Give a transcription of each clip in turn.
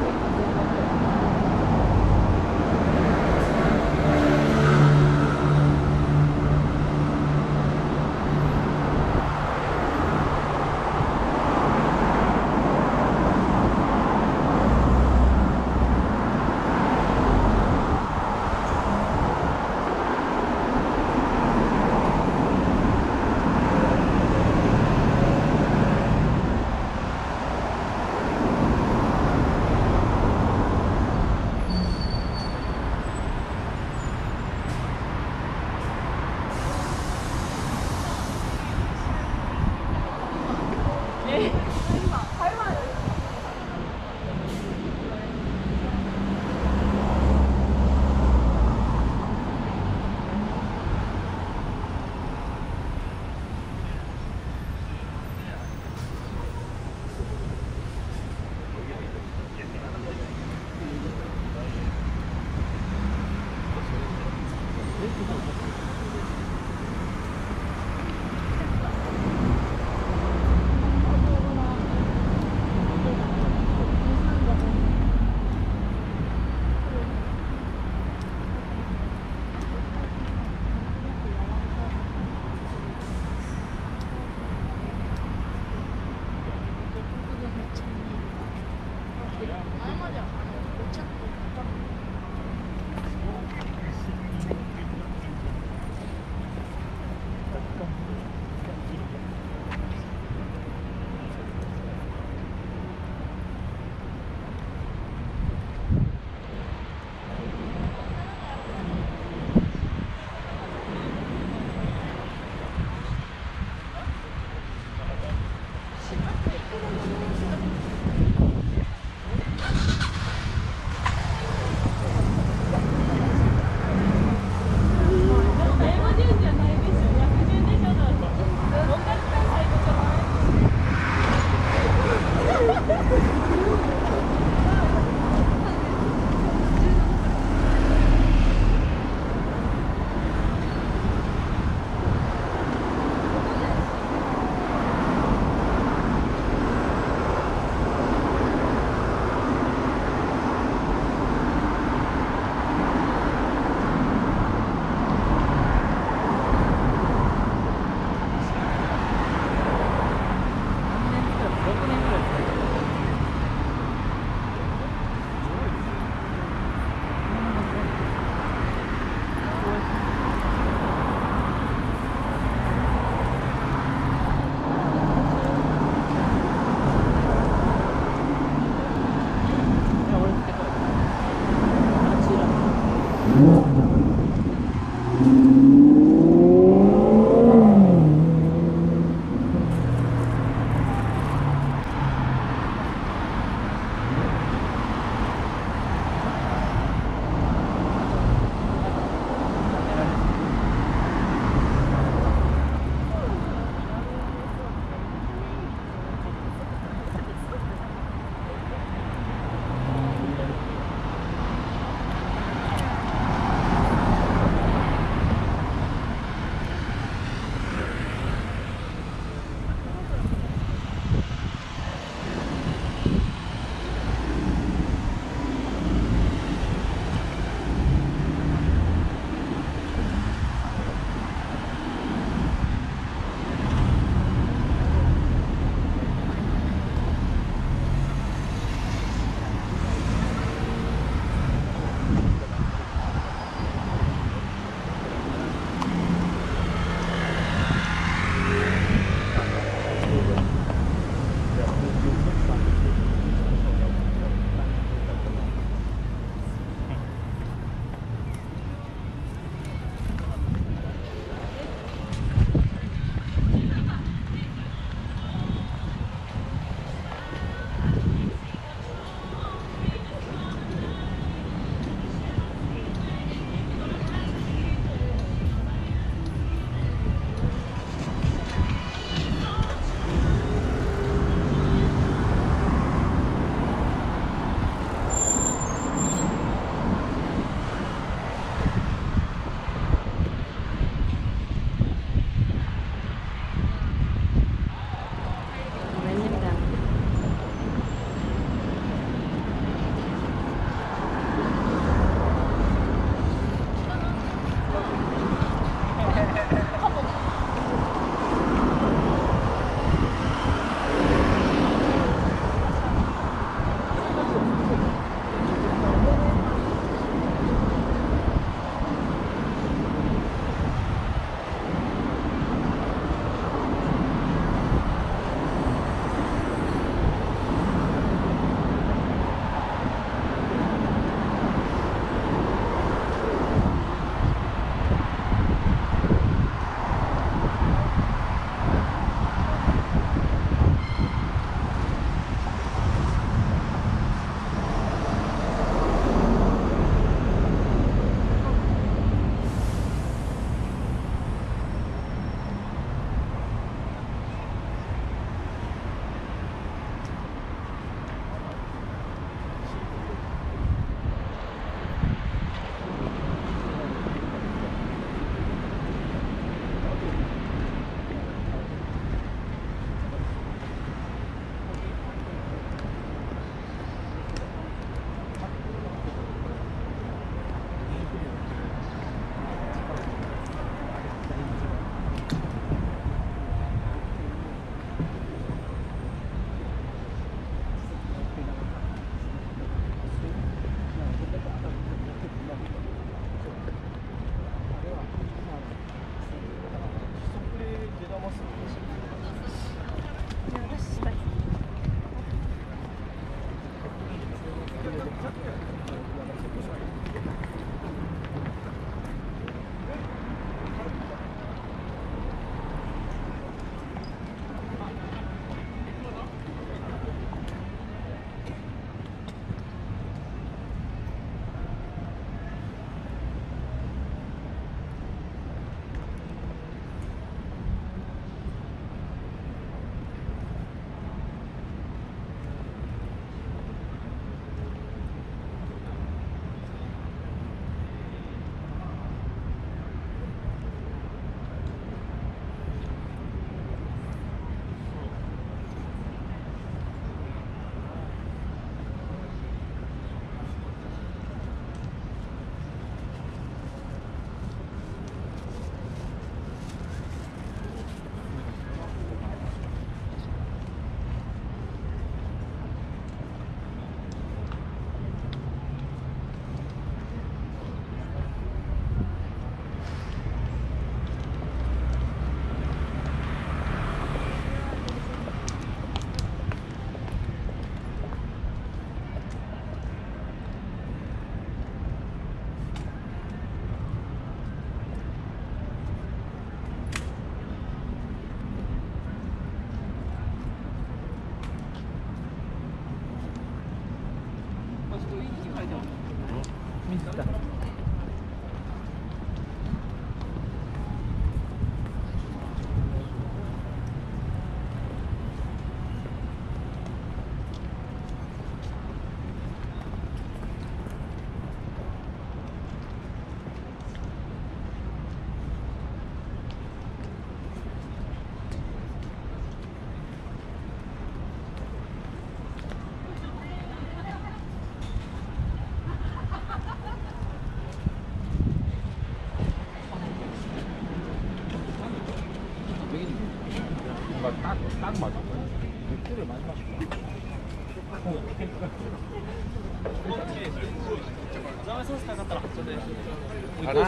Thank you.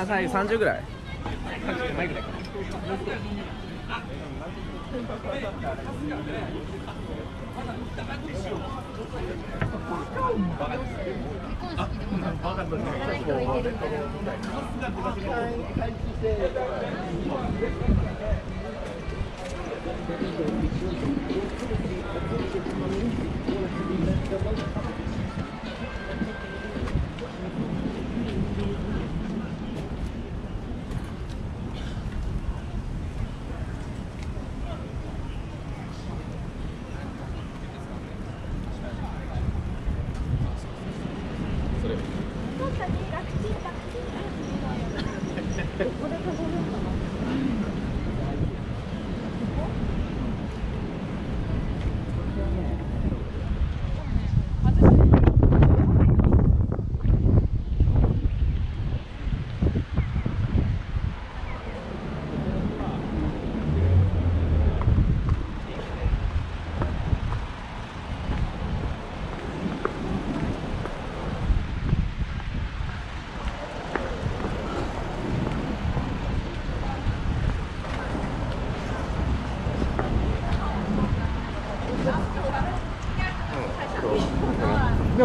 30ぐらい。30ぐらい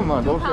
嘛，都是。